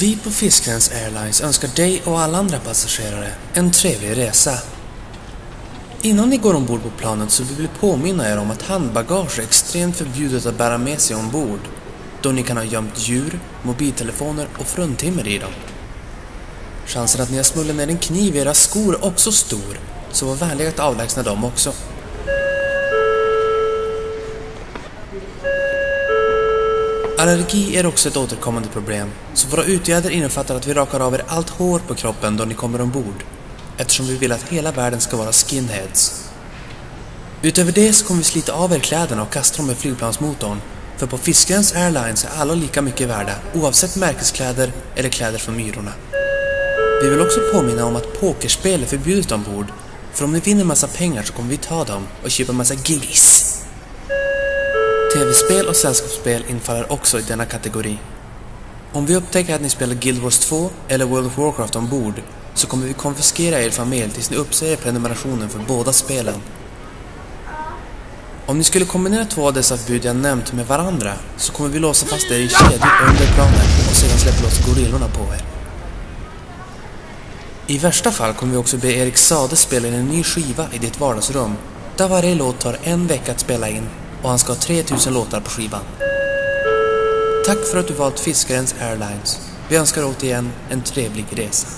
Vi på Fiskarens Airlines önskar dig och alla andra passagerare en trevlig resa. Innan ni går ombord på planet så vill vi påminna er om att handbagage är extremt förbjudet att bära med sig ombord då ni kan ha gömt djur, mobiltelefoner och fruntimmer i dem. Chansen att ni har smugglat ner en kniv i era skor är också stor, så var vänliga att avlägsna dem också. Allergi är också ett återkommande problem, så våra utgärder innefattar att vi rakar av er allt hår på kroppen då ni kommer ombord, eftersom vi vill att hela världen ska vara skinheads. Utöver det så kommer vi slita av er kläderna och kasta dem med flygplansmotorn, för på fiskens Airlines är alla lika mycket värda, oavsett märkeskläder eller kläder från Myrorna. Vi vill också påminna om att pokerspel är förbjudet ombord, för om ni vinner massa pengar så kommer vi ta dem och köpa massa gillis. TV-spel och sällskapsspel infaller också i denna kategori. Om vi upptäcker att ni spelar Guild Wars 2 eller World of Warcraft ombord så kommer vi konfiskera er familj tills ni uppsäger prenumerationen för båda spelen. Om ni skulle kombinera två av dessa förbud jag nämnt med varandra så kommer vi låsa fast er i kedjor under planen och sedan släppa loss gorillorna på er. I värsta fall kommer vi också be Erik Sade spela in en ny skiva i ditt vardagsrum där varje låt tar en vecka att spela in och han ska ha 3000 låtar på skivan. Tack för att du valt Fiskarens Airlines. Vi önskar återigen en trevlig resa.